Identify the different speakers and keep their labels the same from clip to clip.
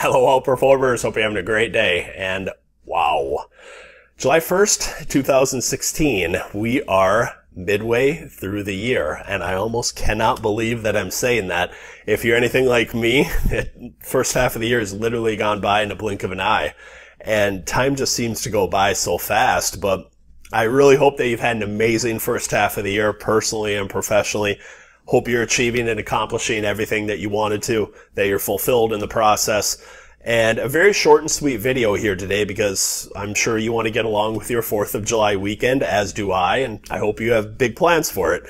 Speaker 1: Hello, outperformers. Hope you're having a great day. And wow, July 1st, 2016, we are midway through the year. And I almost cannot believe that I'm saying that. If you're anything like me, the first half of the year has literally gone by in a blink of an eye. And time just seems to go by so fast. But I really hope that you've had an amazing first half of the year, personally and professionally. Hope you're achieving and accomplishing everything that you wanted to, that you're fulfilled in the process. And a very short and sweet video here today because I'm sure you want to get along with your 4th of July weekend, as do I, and I hope you have big plans for it.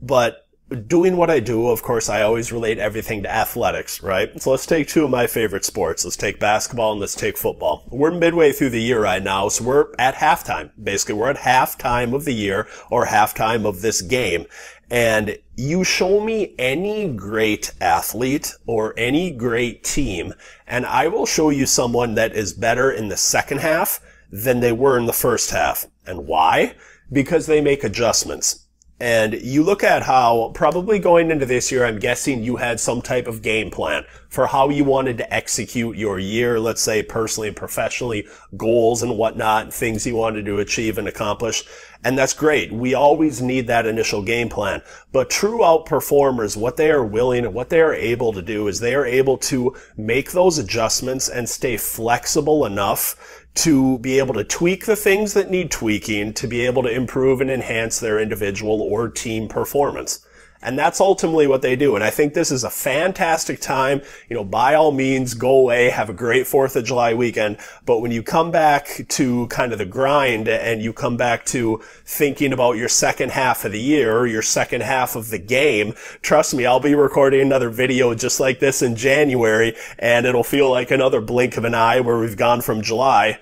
Speaker 1: But doing what I do, of course, I always relate everything to athletics, right? So let's take two of my favorite sports. Let's take basketball and let's take football. We're midway through the year right now, so we're at halftime. Basically, we're at halftime of the year or halftime of this game. And you show me any great athlete or any great team, and I will show you someone that is better in the second half than they were in the first half. And why? Because they make adjustments. And you look at how probably going into this year, I'm guessing you had some type of game plan for how you wanted to execute your year, let's say personally and professionally, goals and whatnot, things you wanted to achieve and accomplish. And that's great. We always need that initial game plan. But true outperformers, what they are willing and what they are able to do is they are able to make those adjustments and stay flexible enough to be able to tweak the things that need tweaking to be able to improve and enhance their individual or team performance. And that's ultimately what they do. And I think this is a fantastic time. You know, by all means, go away, have a great 4th of July weekend. But when you come back to kind of the grind and you come back to thinking about your second half of the year, your second half of the game, trust me, I'll be recording another video just like this in January and it'll feel like another blink of an eye where we've gone from July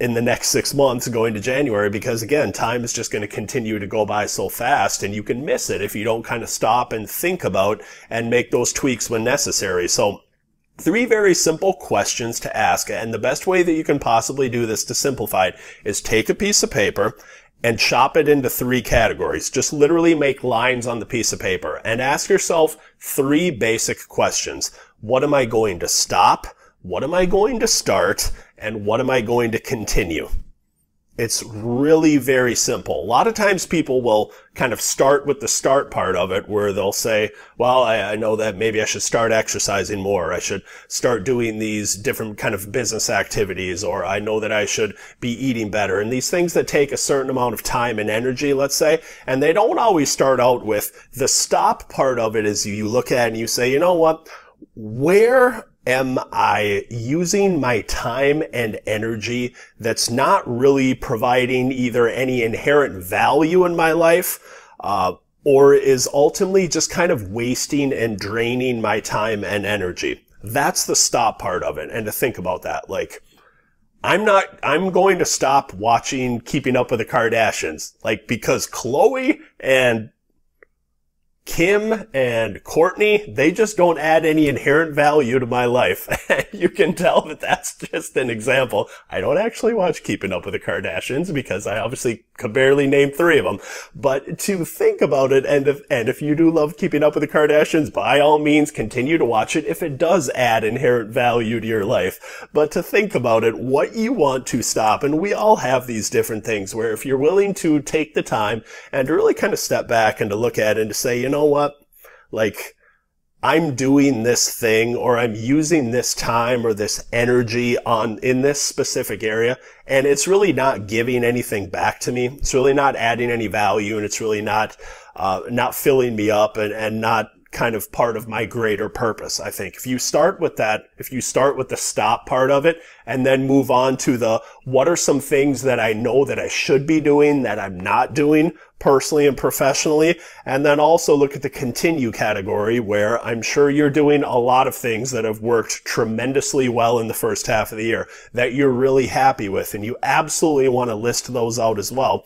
Speaker 1: in the next six months going to January because again, time is just going to continue to go by so fast and you can miss it if you don't kind of stop and think about and make those tweaks when necessary. So three very simple questions to ask. And the best way that you can possibly do this to simplify it is take a piece of paper and chop it into three categories. Just literally make lines on the piece of paper and ask yourself three basic questions. What am I going to stop? What am I going to start? and what am I going to continue? It's really very simple. A lot of times people will kind of start with the start part of it where they'll say, well, I, I, know that maybe I should start exercising more. I should start doing these different kind of business activities or I know that I should be eating better and these things that take a certain amount of time and energy, let's say, and they don't always start out with the stop part of it is you look at it and you say, you know what? Where am I using my time and energy that's not really providing either any inherent value in my life, uh, or is ultimately just kind of wasting and draining my time and energy? That's the stop part of it. And to think about that, like, I'm not, I'm going to stop watching Keeping Up with the Kardashians, like, because Khloe and Kim and Kourtney, they just don't add any inherent value to my life. you can tell that that's just an example. I don't actually watch Keeping Up with the Kardashians because I obviously could barely name three of them. But to think about it, and if, and if you do love Keeping Up with the Kardashians, by all means, continue to watch it if it does add inherent value to your life. But to think about it, what you want to stop, and we all have these different things where if you're willing to take the time and to really kind of step back and to look at it and to say, you know, know what? Like, I'm doing this thing or I'm using this time or this energy on in this specific area and it's really not giving anything back to me. It's really not adding any value and it's really not, uh, not filling me up and, and not kind of part of my greater purpose. I think if you start with that, if you start with the stop part of it and then move on to the what are some things that I know that I should be doing that I'm not doing personally and professionally. And then also look at the continue category where I'm sure you're doing a lot of things that have worked tremendously well in the first half of the year that you're really happy with. And you absolutely want to list those out as well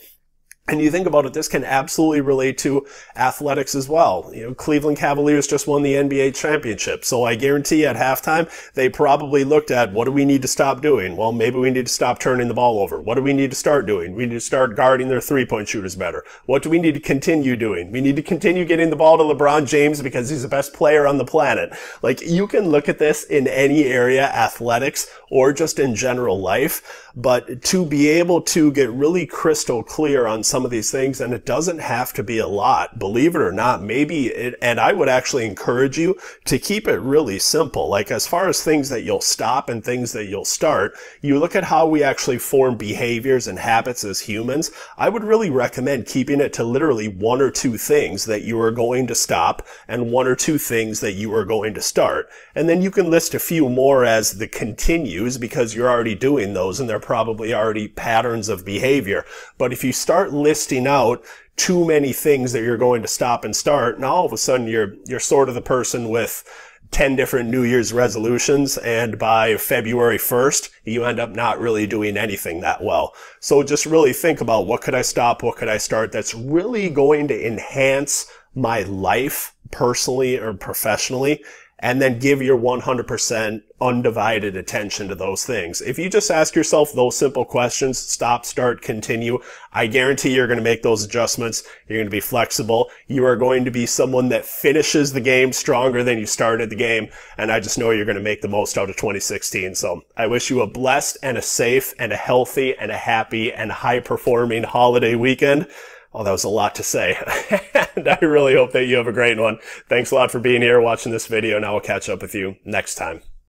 Speaker 1: And you think about it, this can absolutely relate to athletics as well. You know, Cleveland Cavaliers just won the NBA championship. So I guarantee at halftime, they probably looked at what do we need to stop doing? Well, maybe we need to stop turning the ball over. What do we need to start doing? We need to start guarding their three point shooters better. What do we need to continue doing? We need to continue getting the ball to LeBron James because he's the best player on the planet. Like you can look at this in any area, athletics or just in general life, but to be able to get really crystal clear on some of these things, and it doesn't have to be a lot, believe it or not, maybe it, and I would actually encourage you to keep it really simple. Like as far as things that you'll stop and things that you'll start, you look at how we actually form behaviors and habits as humans. I would really recommend keeping it to literally one or two things that you are going to stop and one or two things that you are going to start. And then you can list a few more as the continues because you're already doing those and they're probably already patterns of behavior. But if you start listing out too many things that you're going to stop and start, now all of a sudden you're, you're sort of the person with 10 different New Year's resolutions and by February 1st, you end up not really doing anything that well. So just really think about what could I stop? What could I start that's really going to enhance my life personally or professionally and then give your 100% undivided attention to those things. If you just ask yourself those simple questions, stop, start, continue, I guarantee you're going to make those adjustments. You're going to be flexible. You are going to be someone that finishes the game stronger than you started the game. And I just know you're going to make the most out of 2016. So I wish you a blessed and a safe and a healthy and a happy and high performing holiday weekend. Oh, that was a lot to say. and I really hope that you have a great one. Thanks a lot for being here, watching this video, and I will catch up with you next time.